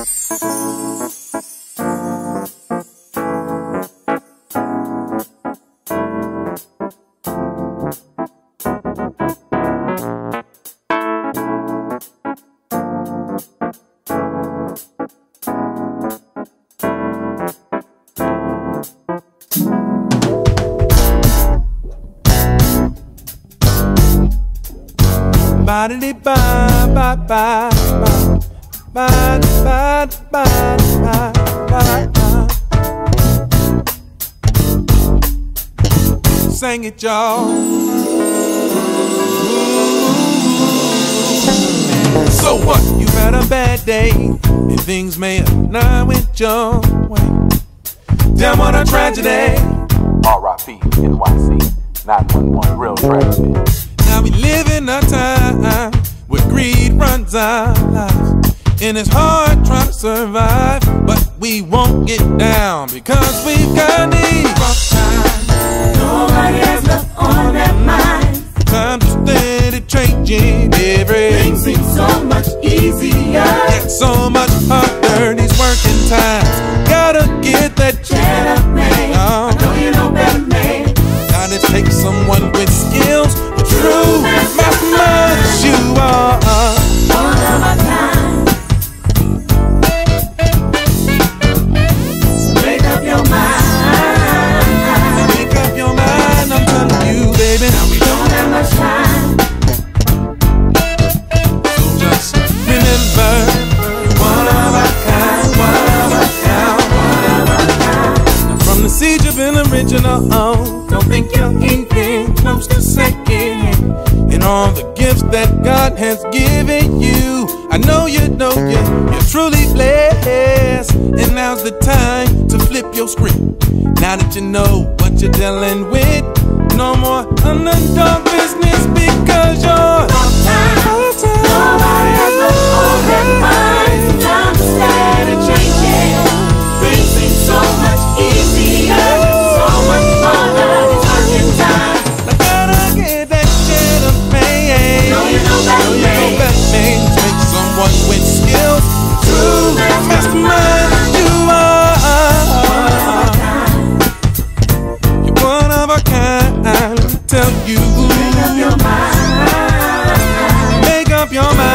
ba da ba ba ba ba ba ba ba ba Sing it, y'all. So what? You had a bad day, and things may have not went your way. Damn, what a tragedy. R.I.P. NYC 911 real tragedy. Now we live in a time where greed runs our lives. And it's hard trying to survive, but we won't get down because we've got these rough times. Nobody has left on their minds. Times are steady changing every Things seem so much easier. Seed you've been original, oh, don't think you're anything close to second. And all the gifts that God has given you, I know you know you, you're truly blessed. And now's the time to flip your script. Now that you know what you're dealing with, no more underdog business. you. Make up your mind. Make up your mind.